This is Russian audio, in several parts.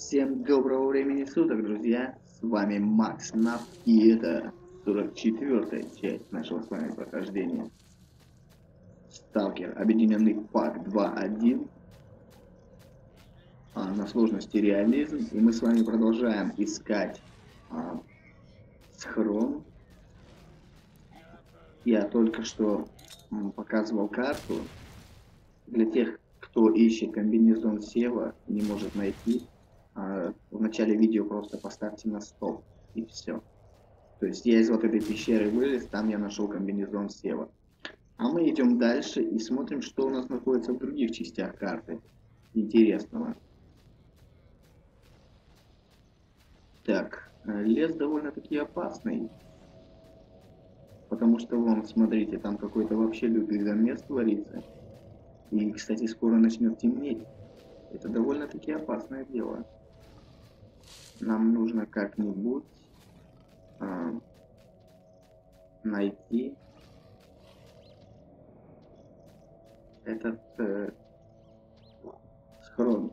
Всем доброго времени суток, друзья! С вами Макс Нав, и это 44 часть нашего с вами прохождения. Сталкер, объединенный пак 2.1 а, на сложности реализм. И мы с вами продолжаем искать а, схрон. Я только что показывал карту. Для тех, кто ищет комбинезон Сева, не может найти, в начале видео просто поставьте на стоп и все. То есть я из вот этой пещеры вылез, там я нашел комбинезон Сева. А мы идем дальше и смотрим, что у нас находится в других частях карты интересного. Так, э, лес довольно-таки опасный. Потому что, вон, смотрите, там какой-то вообще лютый замес творится. И, кстати, скоро начнет темнеть. Это довольно-таки опасное дело. Нам нужно как-нибудь а, найти этот э, схрон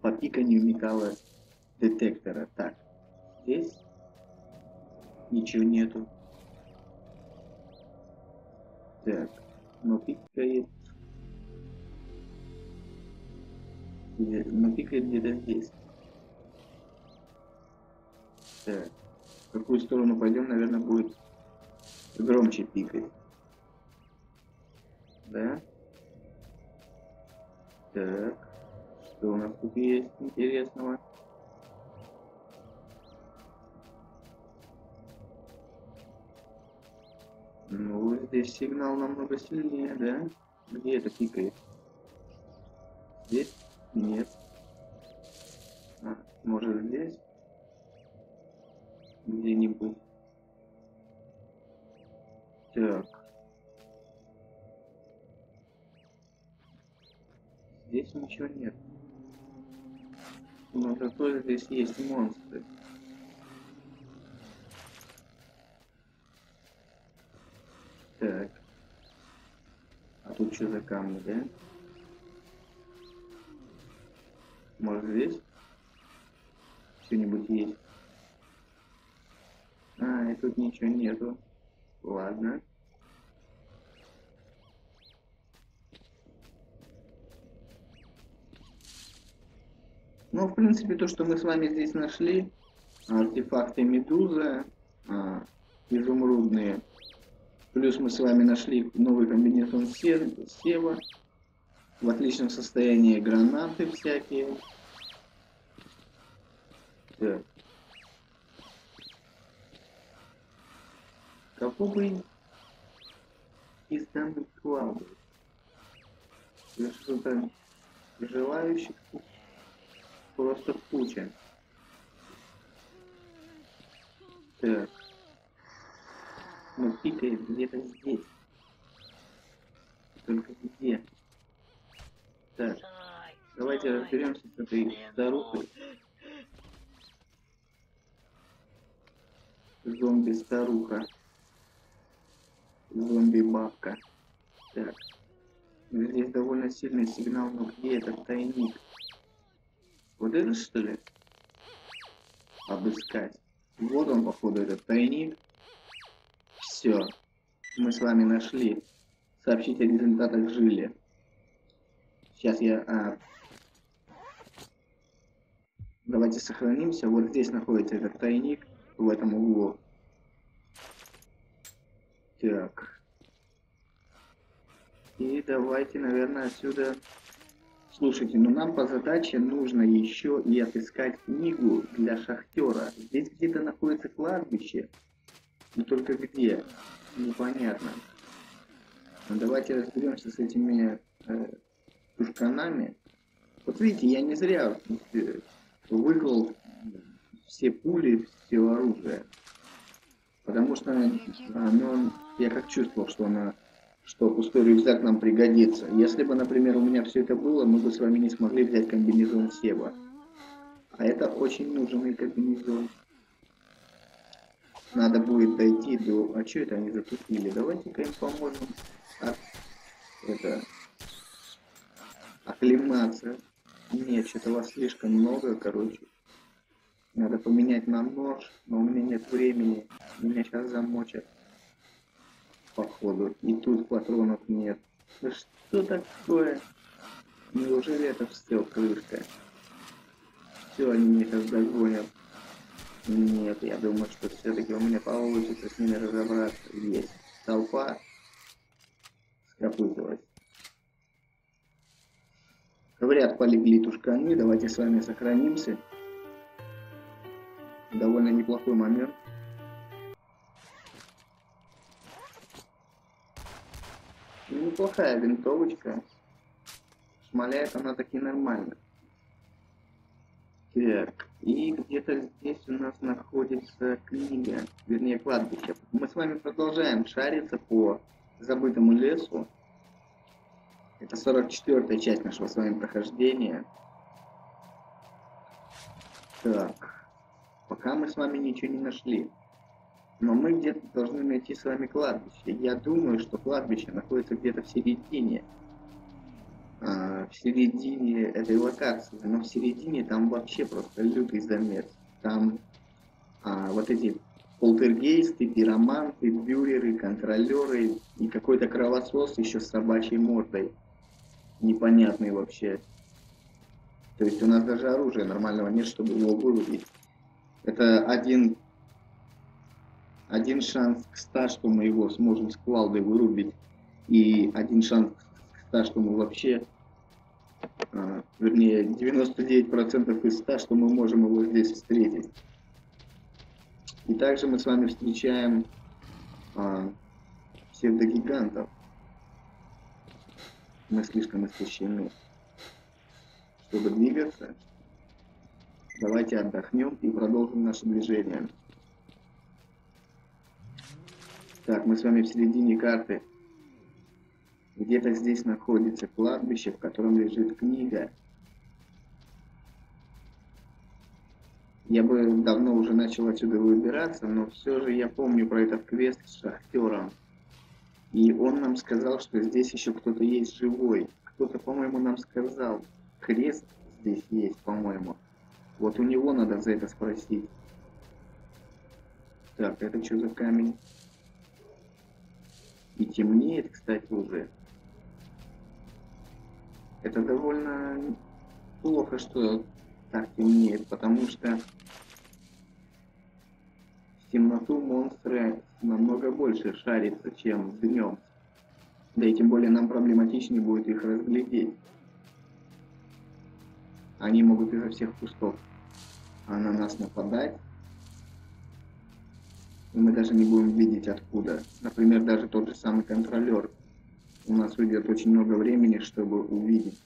по пиканию металла детектора. Так, здесь ничего нету. Так, но пикает. Но пикает где-то здесь. Так, в какую сторону пойдем, наверное, будет громче пикать. Да? Так, что у нас тут есть интересного? Ну, здесь сигнал намного сильнее, да? Где это пикает? Здесь? Нет. А, может здесь? Где-нибудь. Так. Здесь ничего нет. Но зато здесь есть монстры. Так. А тут что за камни, да? Может здесь что-нибудь есть? А, и тут ничего нету. Ладно. Ну, в принципе, то, что мы с вами здесь нашли, артефакты медуза, а, изумрудные, Плюс мы с вами нашли новый комбинезон Сева. В отличном состоянии гранаты всякие. Так. Кого бы из данных клаудов? Что-то желающих просто куча. Так но пикает где-то здесь. Только где? Так, давайте разберемся с этой старухой. Зомби-старуха. Зомби-бабка. Так. Здесь довольно сильный сигнал, но где этот тайник? Вот это что ли? Обыскать. Вот он, походу, этот тайник. Все. Мы с вами нашли. Сообщить о результатах жили. Сейчас я... А... Давайте сохранимся. Вот здесь находится этот тайник. В этом углу. Так. И давайте, наверное, отсюда... Слушайте, ну нам по задаче нужно еще и отыскать книгу для шахтера. Здесь где-то находится кладбище. Но только где? Непонятно. Ну, давайте разберемся с этими э, тушканами. Вот видите, я не зря выклал все пули, все оружие. Потому что оно, я как чувствовал, что она, что пустой рюкзак нам пригодится. Если бы, например, у меня все это было, мы бы с вами не смогли взять комбинезон Сева. А это очень нужный комбинезон. Надо будет дойти до... А что это они затупили? Давайте-ка им поможем. А... Это... Оклематься. Нет, что-то вас слишком много, короче. Надо поменять на нож, но у меня нет времени. Меня сейчас замочат. Походу. И тут патронов нет. Да что такое? Неужели это все крышка? Все, они меня сейчас догонят. Нет, я думаю, что все-таки у меня получится с ними разобраться. Есть. Полегли тушканы. Давайте с вами сохранимся. Довольно неплохой момент. Неплохая винтовочка. Шмаляет она таки нормально. Так, и где-то здесь у нас находится книга, вернее кладбище. Мы с вами продолжаем шариться по забытому лесу. Это 44 часть нашего с вами прохождения. Так, пока мы с вами ничего не нашли. Но мы где-то должны найти с вами кладбище. Я думаю, что кладбище находится где-то в середине а, в середине этой локации, но в середине там вообще просто лютый замес. Там а, вот эти полтергейсты, пироманты, бюреры, контролеры и какой-то кровосос еще с собачьей мордой. Непонятный вообще. То есть у нас даже оружия нормального нет, чтобы его вырубить. Это один, один шанс к 100, что мы его сможем с кувалдой вырубить. И один шанс так что мы вообще, а, вернее, 99% из 100, что мы можем его здесь встретить. И также мы с вами встречаем а, псевдогигантов. Мы слишком истощены. Чтобы двигаться, давайте отдохнем и продолжим наше движение. Так, мы с вами в середине карты. Где-то здесь находится кладбище, в котором лежит книга. Я бы давно уже начал отсюда выбираться, но все же я помню про этот квест с шахтером. И он нам сказал, что здесь еще кто-то есть живой. Кто-то, по-моему, нам сказал. Крест здесь есть, по-моему. Вот у него надо за это спросить. Так, это что за камень? И темнеет, кстати, уже. Это довольно плохо, что так темнеет, потому что темноту монстры намного больше шарятся, чем днем. Да и тем более нам проблематичнее будет их разглядеть. Они могут изо всех кустов а на нас нападать. И мы даже не будем видеть откуда. Например, даже тот же самый контролер у нас уйдет очень много времени, чтобы увидеть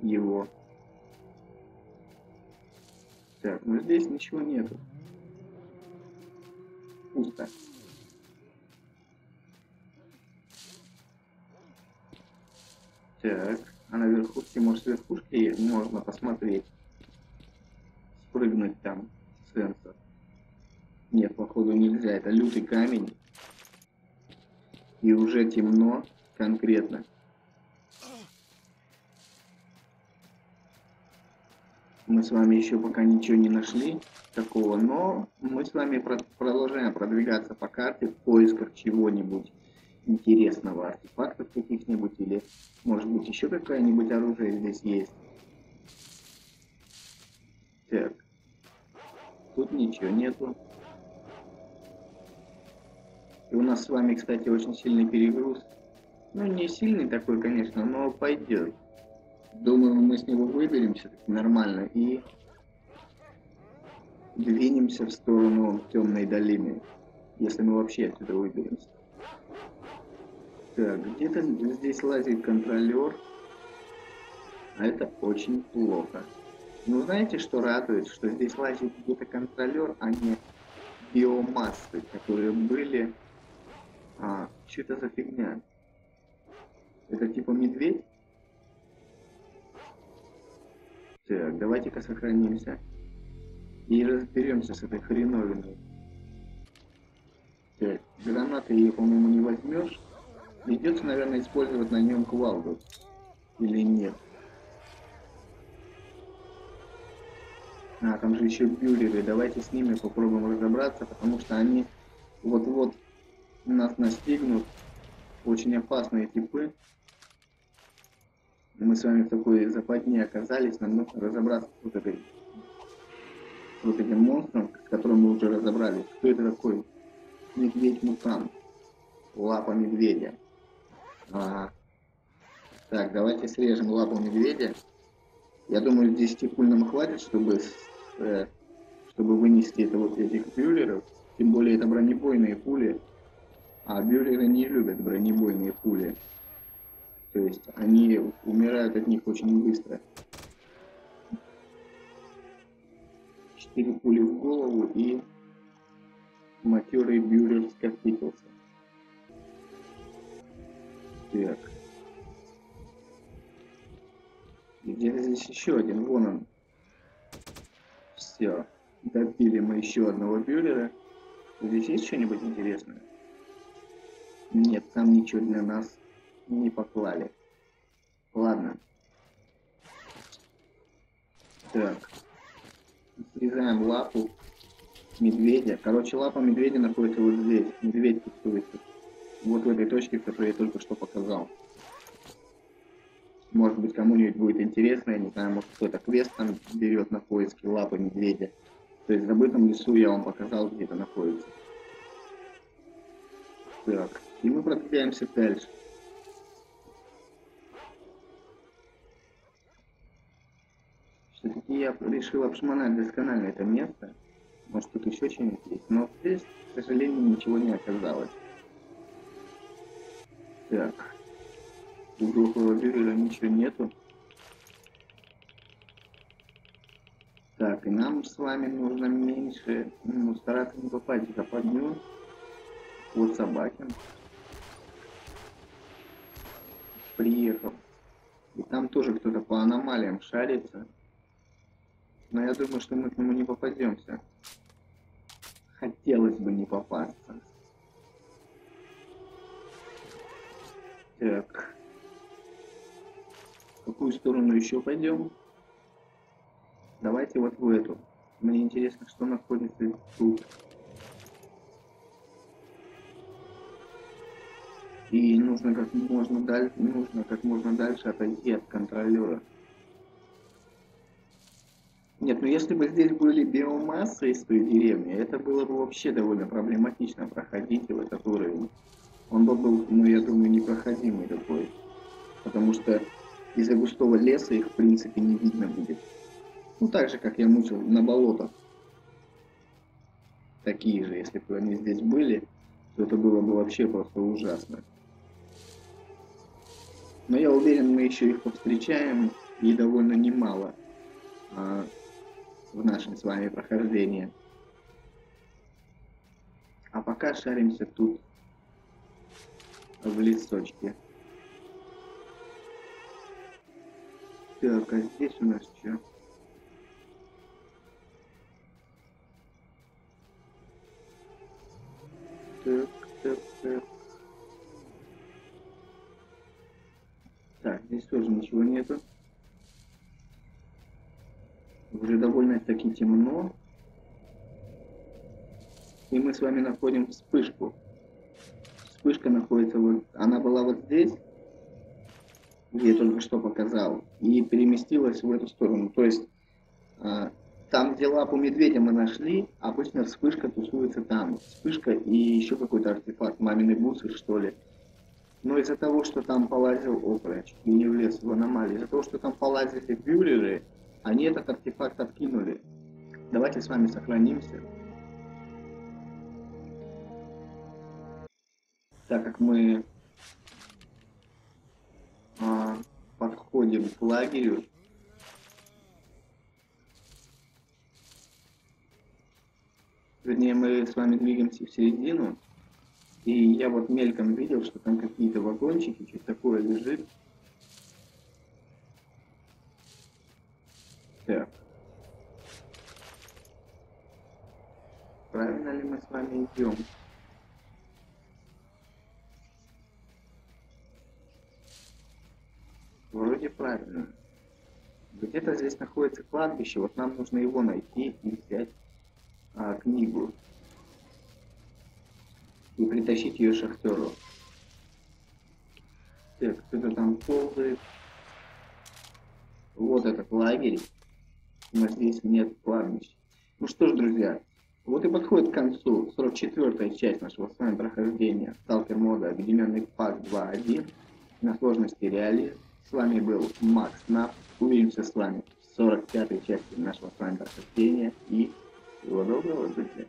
его. Так, ну здесь ничего нету. Пусто. Так, а наверху, может, с верхушки можно посмотреть. Спрыгнуть там, сенсор. Нет, походу нельзя, это лютый камень и уже темно конкретно. Мы с вами еще пока ничего не нашли такого, но мы с вами продолжаем продвигаться по карте в поисках чего-нибудь интересного, артефактов каких-нибудь или может быть еще какое-нибудь оружие здесь есть. Так, тут ничего нету. И у нас с вами, кстати, очень сильный перегруз. Ну, не сильный такой, конечно, но пойдет. Думаю, мы с него выберемся нормально и двинемся в сторону темной долины. Если мы вообще отсюда выберемся. Так, где-то здесь лазит контролер. А это очень плохо. Ну, знаете, что радует? Что здесь лазит где-то контролер, а не биомассы, которые были а, что это за фигня? Это типа медведь? Так, давайте-ка сохранимся. И разберемся с этой хреновиной. Так, гранаты ее, по-моему, не возьмешь. Придется, наверное, использовать на нем квалду. Или нет. А, там же еще бюллеры. Давайте с ними попробуем разобраться, потому что они вот-вот нас настигнут. Очень опасные типы. Мы с вами в такой западне оказались. Нам нужно разобраться с вот, этой, с вот этим монстром, с которым мы уже разобрались. Кто это такой? Медведь-мутант. Лапа медведя. А, так, давайте срежем лапу медведя. Я думаю, 10 пуль нам хватит, чтобы, э, чтобы вынести это вот этих бюллеров. Тем более это бронебойные пули. А бюллеры не любят бронебойные пули. То есть они умирают от них очень быстро. Четыре пули в голову и матерый бюллер скопытился. Так. Где здесь еще один? Вон он. Все. Допили мы еще одного бюллера. Здесь есть что-нибудь интересное? Нет, там ничего для нас не поклали. Ладно. Так. Срезаем лапу медведя. Короче, лапа медведя находится вот здесь. Медведь тусуется. Вот в этой точке, которую я только что показал. Может быть, кому-нибудь будет интересно, я не знаю, может кто-то квест там берет на поиски лапы медведя. То есть в забытом лесу я вам показал, где это находится. Так, и мы продвигаемся дальше. Все-таки я решил обшмонать досконально это место. Может тут еще что-нибудь есть. Но здесь, к сожалению, ничего не оказалось. Так. У глухого бюрера ничего нету. Так, и нам с вами нужно меньше, ну, стараться не попасть в западню Вот собаки. Приехал. И там тоже кто-то по аномалиям шарится. Но я думаю, что мы к нему не попадемся. Хотелось бы не попасться. Так. В какую сторону еще пойдем? Давайте вот в эту. Мне интересно, что находится тут. И нужно как можно дальше, нужно как можно дальше отойти от контролера. Нет, ну если бы здесь были биомассы из той деревни, это было бы вообще довольно проблематично проходить в этот уровень. Он бы был, ну я думаю, непроходимый такой. Потому что из-за густого леса их в принципе не видно будет. Ну так же, как я мучил на болотах. Такие же, если бы они здесь были, то это было бы вообще просто ужасно. Но я уверен, мы еще их повстречаем, и довольно немало а, в нашем с вами прохождении. А пока шаримся тут, в лесочке. Так, а здесь у нас что? Так, так, так. Так, здесь тоже ничего нету. Уже довольно-таки темно. И мы с вами находим вспышку. Вспышка находится вот... Она была вот здесь, где я только что показал, и переместилась в эту сторону. То есть а, там, где лапу медведя мы нашли, обычно вспышка тусуется там. Вспышка и еще какой-то артефакт, мамины бусы, что ли. Но из-за того, что там полазил, опра, чуть не влез в аномалию, из-за того, что там полазили бюллеры, они этот артефакт откинули. Давайте с вами сохранимся. Так как мы а, подходим к лагерю, Вернее, мы с вами двигаемся в середину. И я вот мельком видел, что там какие-то вагончики, что-то такое лежит. Так. Правильно ли мы с вами идем? Вроде правильно. Где-то здесь находится кладбище, вот нам нужно его найти и взять а, книгу. И притащить ее шахтеру. Так, кто-то там ползает. Вот этот лагерь. Но здесь нет кладбища. Ну что ж, друзья, вот и подходит к концу 44 часть нашего с вами прохождения Сталкер мода Объединенный пак 2.1 на сложности реалии. С вами был Макс Нап. Увидимся с вами в 45 части нашего с вами прохождения. И всего доброго, друзья.